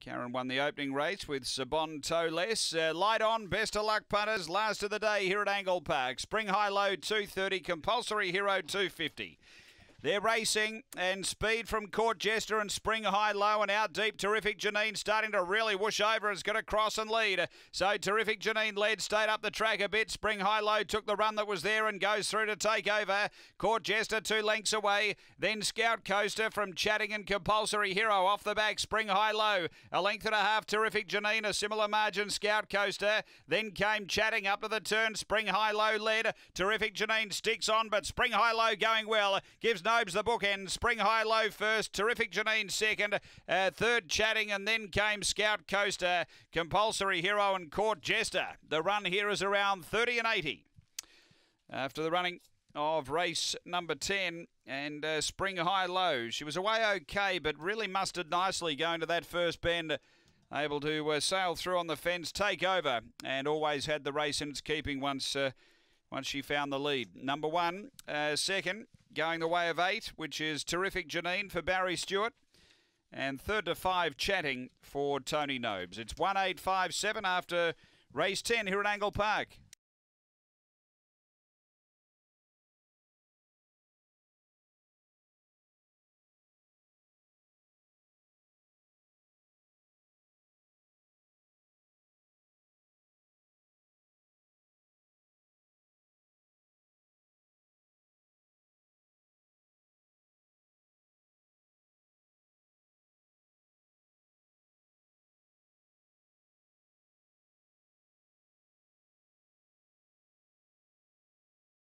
Karen won the opening race with Sabon Toles. Uh, light on, best of luck punters. Last of the day here at Angle Park. Spring High Low 230, compulsory hero 250. They're racing and speed from Court Jester and Spring High Low and out deep. Terrific Janine starting to really whoosh over. Has going to cross and lead. So Terrific Janine led, stayed up the track a bit. Spring High Low took the run that was there and goes through to take over. Court Jester two lengths away. Then Scout Coaster from Chatting and Compulsory Hero off the back. Spring High Low a length and a half. Terrific Janine a similar margin. Scout Coaster. Then came Chatting up to the turn. Spring High Low led. Terrific Janine sticks on, but Spring High Low going well. Gives Nobes the bookend. Spring High Low first. Terrific Janine second. Uh, third Chatting, and then came Scout Coaster, Compulsory Hero, and Court Jester. The run here is around 30 and 80. After the running of race number 10 and uh, Spring High Low. She was away okay, but really mustered nicely going to that first bend. Able to uh, sail through on the fence, take over, and always had the race in its keeping once uh, once she found the lead. Number one, uh, second, going the way of eight, which is terrific Janine for Barry Stewart. And third to five, chatting for Tony Nobes. It's 1857 after race 10 here at Angle Park.